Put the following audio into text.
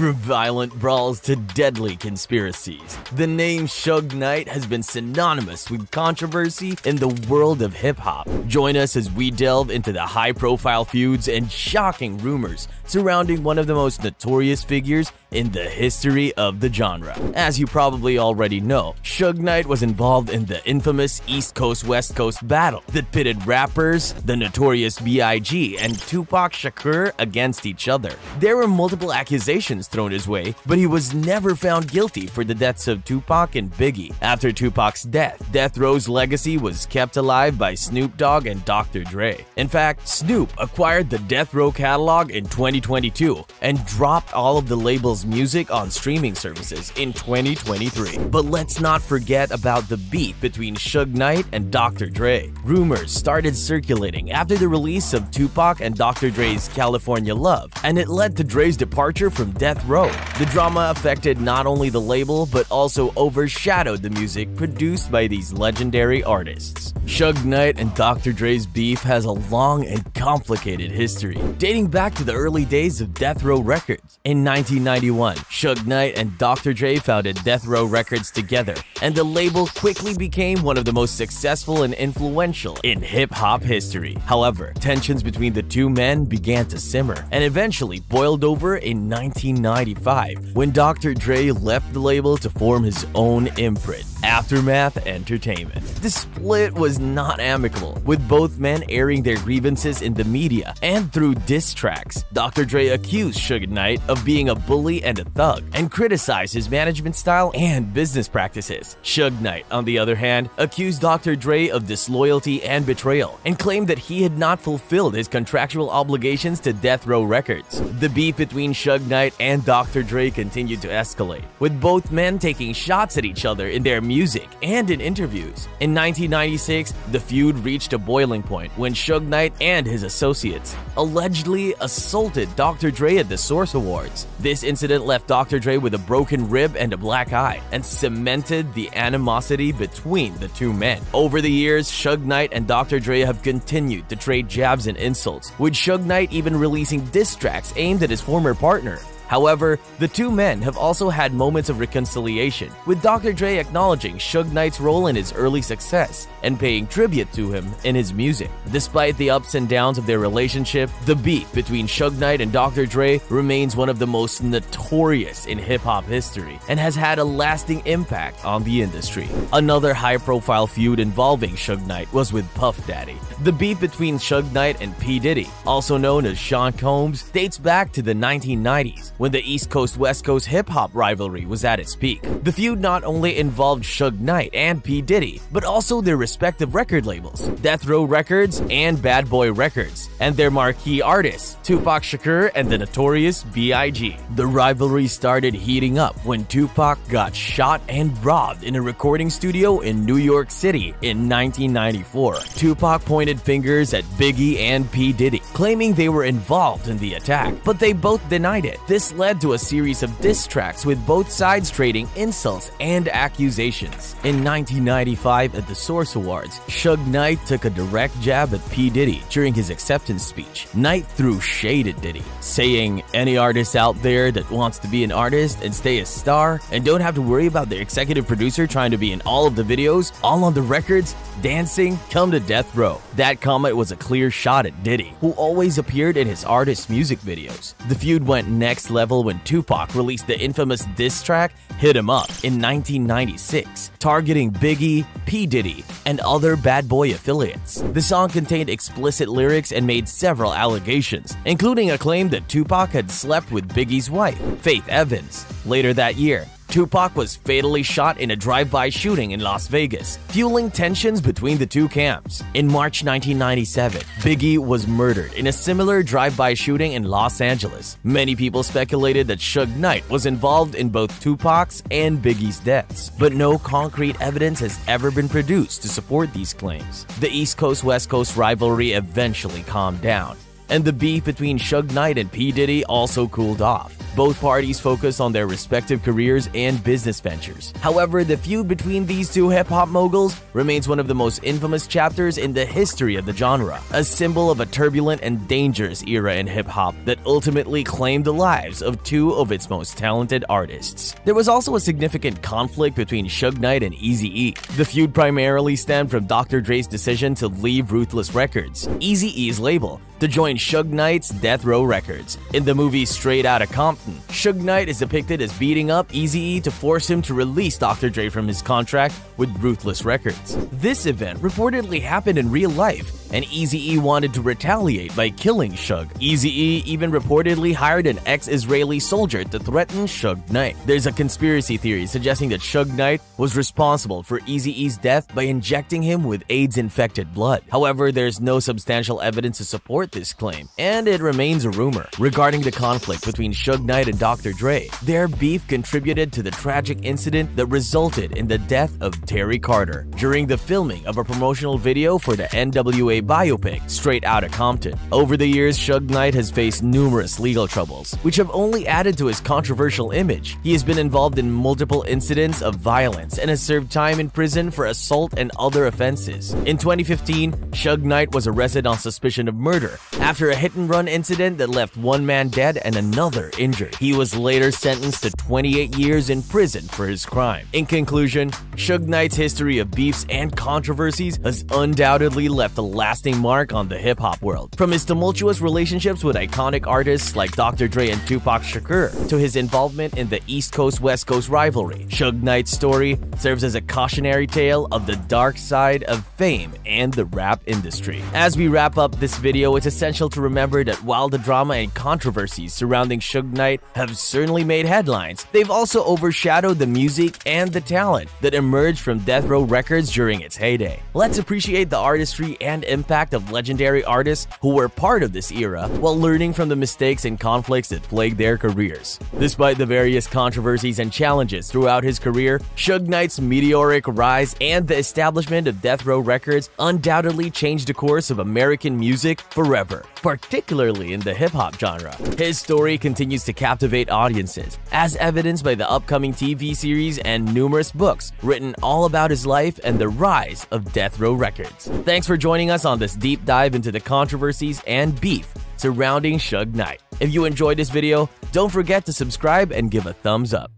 From violent brawls to deadly conspiracies, the name Suge Knight has been synonymous with controversy in the world of hip hop. Join us as we delve into the high profile feuds and shocking rumors surrounding one of the most notorious figures in the history of the genre. As you probably already know, Suge Knight was involved in the infamous East Coast West Coast battle that pitted rappers, the notorious B.I.G., and Tupac Shakur against each other. There were multiple accusations thrown his way, but he was never found guilty for the deaths of Tupac and Biggie. After Tupac's death, Death Row's legacy was kept alive by Snoop Dogg and Dr. Dre. In fact, Snoop acquired the Death Row catalog in 2022 and dropped all of the label's music on streaming services in 2023. But let's not forget about the beef between Suge Knight and Dr. Dre. Rumors started circulating after the release of Tupac and Dr. Dre's California Love, and it led to Dre's departure from Death Row. The drama affected not only the label but also overshadowed the music produced by these legendary artists. Suge Knight and Dr. Dre's beef has a long and complicated history, dating back to the early days of Death Row Records. In 1991, Suge Knight and Dr. Dre founded Death Row Records together, and the label quickly became one of the most successful and influential in hip-hop history. However, tensions between the two men began to simmer, and eventually boiled over in 1995 when Dr. Dre left the label to form his own imprint. Aftermath Entertainment. The split was not amicable, with both men airing their grievances in the media and through diss tracks. Dr. Dre accused Suge Knight of being a bully and a thug and criticized his management style and business practices. Suge Knight, on the other hand, accused Dr. Dre of disloyalty and betrayal and claimed that he had not fulfilled his contractual obligations to Death Row Records. The beef between Suge Knight and Dr. Dre continued to escalate, with both men taking shots at each other in their music and in interviews. In 1996, the feud reached a boiling point when Suge Knight and his associates allegedly assaulted Dr. Dre at the Source Awards. This incident left Dr. Dre with a broken rib and a black eye and cemented the animosity between the two men. Over the years, Suge Knight and Dr. Dre have continued to trade jabs and insults, with Suge Knight even releasing diss tracks aimed at his former partner. However, the two men have also had moments of reconciliation, with Dr. Dre acknowledging Suge Knight's role in his early success and paying tribute to him in his music. Despite the ups and downs of their relationship, the beef between Suge Knight and Dr. Dre remains one of the most notorious in hip hop history and has had a lasting impact on the industry. Another high profile feud involving Suge Knight was with Puff Daddy. The beef between Suge Knight and P. Diddy, also known as Sean Combs, dates back to the 1990s when the East Coast West Coast hip hop rivalry was at its peak. The feud not only involved Suge Knight and P. Diddy, but also their respective record labels, Death Row Records and Bad Boy Records, and their marquee artists, Tupac Shakur and the notorious B.I.G. The rivalry started heating up when Tupac got shot and robbed in a recording studio in New York City in 1994. Tupac pointed fingers at Biggie and P. Diddy, claiming they were involved in the attack, but they both denied it. This led to a series of diss tracks with both sides trading insults and accusations. In 1995 at the Source Awards, Suge Knight took a direct jab at P. Diddy during his acceptance speech. Knight threw shade at Diddy, saying, Any artist out there that wants to be an artist and stay a star and don't have to worry about their executive producer trying to be in all of the videos, all on the records, dancing, come to death row. That comment was a clear shot at Diddy, who always appeared in his artist music videos. The feud went next level when Tupac released the infamous diss track Hit 'em Up in 1996, targeting Biggie, P. Diddy, and other bad boy affiliates. The song contained explicit lyrics and made several allegations, including a claim that Tupac had slept with Biggie's wife, Faith Evans. Later that year, Tupac was fatally shot in a drive-by shooting in Las Vegas, fueling tensions between the two camps. In March 1997, Biggie was murdered in a similar drive-by shooting in Los Angeles. Many people speculated that Suge Knight was involved in both Tupac's and Biggie's deaths, but no concrete evidence has ever been produced to support these claims. The East Coast-West Coast rivalry eventually calmed down, and the beef between Suge Knight and P. Diddy also cooled off. Both parties focus on their respective careers and business ventures. However, the feud between these two hip hop moguls remains one of the most infamous chapters in the history of the genre, a symbol of a turbulent and dangerous era in hip hop that ultimately claimed the lives of two of its most talented artists. There was also a significant conflict between Suge Knight and Eazy-E. The feud primarily stemmed from Dr. Dre's decision to leave Ruthless Records, Eazy-E's label, to join Suge Knight's Death Row Records. In the movie Straight Outta Compton, Suge Knight is depicted as beating up Eazy-E to force him to release Dr. Dre from his contract with Ruthless Records. This event reportedly happened in real life, and Eazy-E wanted to retaliate by killing Suge. Eazy-E even reportedly hired an ex-Israeli soldier to threaten Suge Knight. There's a conspiracy theory suggesting that Suge Knight was responsible for Eazy-E's death by injecting him with AIDS-infected blood. However, there's no substantial evidence to support this claim, and it remains a rumor. Regarding the conflict between Suge Knight and Dr. Dre, their beef contributed to the tragic incident that resulted in the death of Terry Carter during the filming of a promotional video for the NWA biopic, Straight out of Compton. Over the years, Suge Knight has faced numerous legal troubles, which have only added to his controversial image. He has been involved in multiple incidents of violence and has served time in prison for assault and other offenses. In 2015, Suge Knight was arrested on suspicion of murder after a hit-and-run incident that left one man dead and another injured. He was later sentenced to 28 years in prison for his crime. In conclusion, Suge Knight's history of beefs and controversies has undoubtedly left a lasting mark on the hip-hop world. From his tumultuous relationships with iconic artists like Dr. Dre and Tupac Shakur, to his involvement in the East Coast-West Coast rivalry, Suge Knight's story serves as a cautionary tale of the dark side of fame and the rap industry. As we wrap up this video, it's essential to remember that while the drama and controversies surrounding Suge Knight have certainly made headlines, they've also overshadowed the music and the talent that emerged from Death Row Records during its heyday. Let's appreciate the artistry and of legendary artists who were part of this era while learning from the mistakes and conflicts that plagued their careers. Despite the various controversies and challenges throughout his career, Suge Knight's meteoric rise and the establishment of Death Row Records undoubtedly changed the course of American music forever, particularly in the hip-hop genre. His story continues to captivate audiences, as evidenced by the upcoming TV series and numerous books written all about his life and the rise of Death Row Records. Thanks for joining us on this deep dive into the controversies and beef surrounding Suge Knight. If you enjoyed this video, don't forget to subscribe and give a thumbs up.